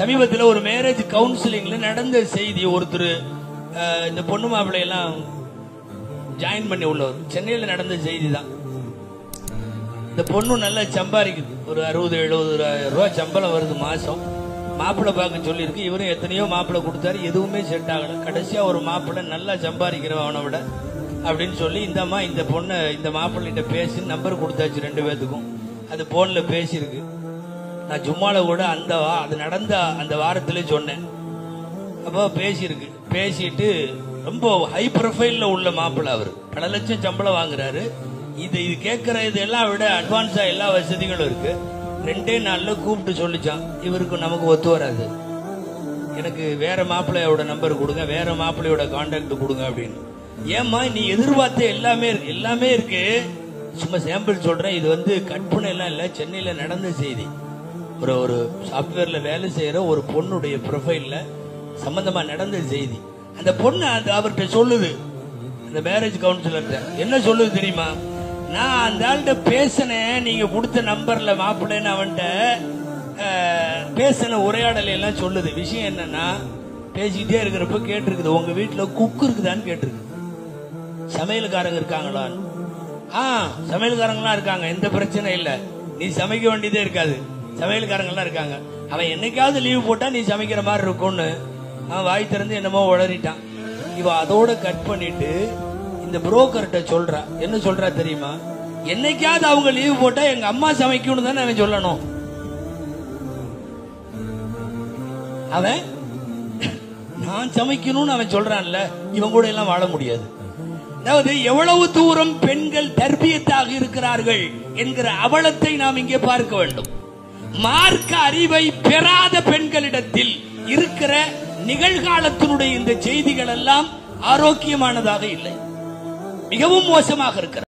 சமீபத்தில் ஒரு மேரேஜ் கவுன்சிலிங்ல நடந்த செய்தி ஒருத்தர் இந்த பொண்ணு மாப்பிள்ளை எல்லாம் ஜாயின் பண்ணி உள்ளவர். சென்னையில் நடந்த செய்தி தான் இந்த பொண்ணு நல்லா சம்பாதிக்குது. ஒரு அறுபது எழுபது ரூபா சம்பளம் வருது மாதம் மாப்பிள்ளை பார்க்க சொல்லியிருக்கு. இவரும் எத்தனையோ மாப்பிள்ளை கொடுத்தாரு. எதுவுமே செட் ஆகல. கடைசியாக ஒரு மாப்பிள்ளை நல்லா சம்பாதிக்கிறவன் அவனை விட அப்படின்னு சொல்லி இந்தம்மா இந்த பொண்ணை இந்த மாப்பிள்ளைகிட்ட பேசி நம்பர் கொடுத்தாச்சு ரெண்டு பேர்த்துக்கும் அது ஃபோனில் பேசியிருக்கு. நான் ஜும்மால கூட அந்த வா- அது நடந்த அந்த வாரத்திலே சொன்னேன். அப்போ பேசியிருக்கு. பேசிட்டு ரொம்ப ஹை ப்ரொஃபைல்ல உள்ள மாப்பிள்ள அவர். பல லட்சம் சம்பளம் வாங்குறாரு. இது இது கேட்கிற இதெல்லாம் விட அட்வான்ஸா எல்லா வசதிகளும் இருக்கு. ரெண்டே நாளில் கூப்பிட்டு சொல்லிச்சான். இவருக்கு நமக்கு ஒத்து வராது. எனக்கு வேற மாப்பிள்ளையோட நம்பர் கொடுங்க வேற மாப்பிள்ளையோட கான்டாக்ட் கொடுங்க அப்படின்னு. ஏம்மா நீ எதிர்பார்த்த எல்லாமே இருக்கு. எல்லாமே இருக்கு. சும்மா சாம்பிள் சொல்றேன். இது வந்து கற்பனை எல்லாம் இல்ல. சென்னையில நடந்த செய்தி. ஒரு ஒரு சாப்ட்வேர்ல வேலை செய்யற ஒரு பொண்ணுடைய ப்ரொஃபைல்ல சம்பந்தமா நடந்த செய்தி. அந்த பொண்ணு அந்த அவர்கிட்ட சொல்லுது. அந்த மேரேஜ் கவுன்சிலர்கிட்ட என்ன சொல்லுது தெரியுமா? நான் அந்த ஆள்கிட்ட பேசினேன். நீங்க கொடுத்த நம்பர்ல மாப்பிள்ளைன்னு அவன்கிட்ட பேசின உரையாடல் எல்லாம் சொல்லுது. விஷயம் என்னன்னா பேசிக்கிட்டே இருக்கிறப்ப கேட்டிருக்குது. உங்க வீட்டுல குக்கு இருக்குதான்னு கேட்டிருக்கு சமையல்காரங்க இருக்காங்களான்னு. ஆ சமையல்காரங்களாம் இருக்காங்க. எந்த பிரச்சனை இல்ல. நீ சமைக்க வேண்டியதே இருக்காது. சமையல்காரங்களாம் இருக்காங்க. அவன் என்னைக்காவது லீவு போட்டா நீ சமைக்கிற மாதிரி இருக்கும்னு அவன் வாய் திறந்து என்னமோ உளறிட்டான். இவ அதோட கட் பண்ணிட்டு இந்த புரோக்கர்கிட்ட சொல்றா. என்ன சொல்றா தெரியுமா? என்னைக்காவது அவங்க லீவு போட்டா எங்க அம்மா சமைக்கணும் தானே அவன் சொல்லணும். அவன் நான் சமைக்கணும்னு அவன் சொல்றான்ல இவன் கூட எல்லாம் வாழ முடியாது. அதாவது எவ்வளவு தூரம் பெண்கள் தர்பியத்தாக இருக்கிறார்கள் என்கிற அவலத்தை நாம் இங்கே பார்க்க வேண்டும். மார்க்க அறிவை பெறாத பெண்களிடத்தில் இருக்கிற நிகழ்காலத்தினுடைய இந்த செய்திகள் எல்லாம் ஆரோக்கியமானதாக இல்லை. மிகவும் மோசமாக இருக்கிறது.